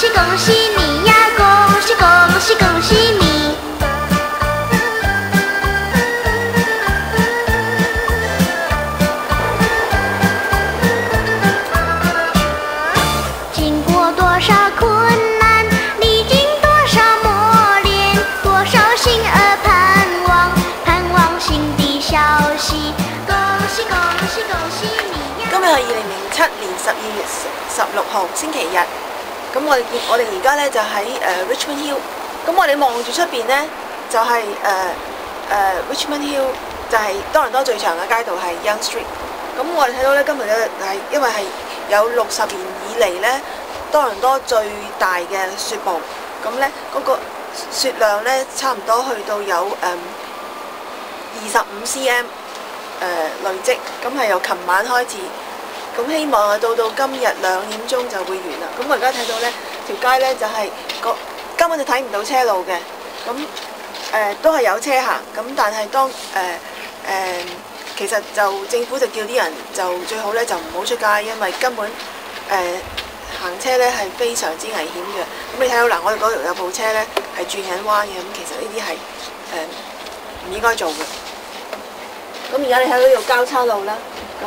恭喜恭喜你呀！恭喜恭喜恭喜你！经过多少困难，历经多少磨练，多少心儿盼望，盼望新的消息。恭喜恭喜恭喜你呀！今日系二零零七年十二月十六号星期日，咁我哋見我哋而家咧就喺誒、Richmond Hill，咁我哋望住出邊咧就係誒誒 Richmond Hill 就係多倫多最長嘅街道係 Young Street，咁我哋睇到咧今日咧係因為係有六十年以嚟咧多倫多最大嘅雪暴，咁咧嗰個雪量咧差唔多去到有誒二十五 cm。誒、累積，咁係由琴晚開始，咁希望啊到到今日兩點鐘就會完啦。咁我而家睇到呢條街呢，就係、個根本就睇唔到車路嘅，咁誒、都係有車行，咁但係當誒誒、其實就政府就叫啲人就最好呢，就唔好出街，因為根本誒、行車呢係非常之危險嘅。咁你睇到嗱，我哋嗰度有部車呢係轉緊彎嘅，咁其實呢啲係誒唔應該做嘅。咁而家你睇到呢度交叉路啦，咁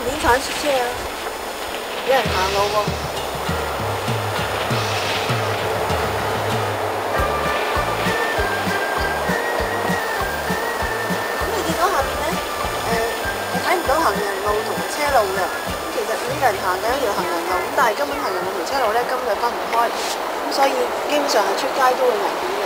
唔點鏟雪車啊？有人行路喎。咁你見到下邊咧，誒、睇唔到行人路同車路嘅。咁其實呢個人行緊一條行人路，咁但係根本行人路同車路咧根本就分唔開，咁所以基本上係出街都會危險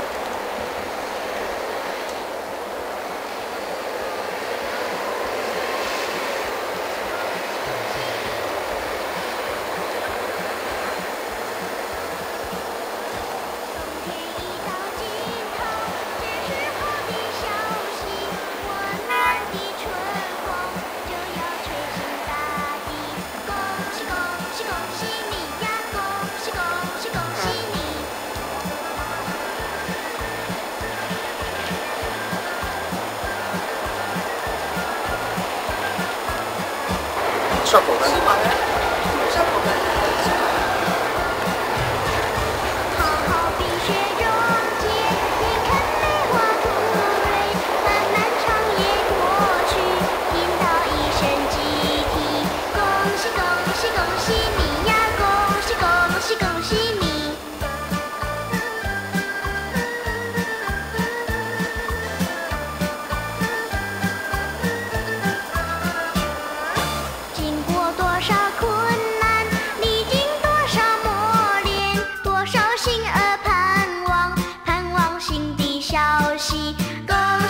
舒服嘅。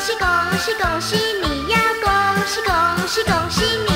恭喜恭喜恭喜你呀！恭喜恭喜恭喜你！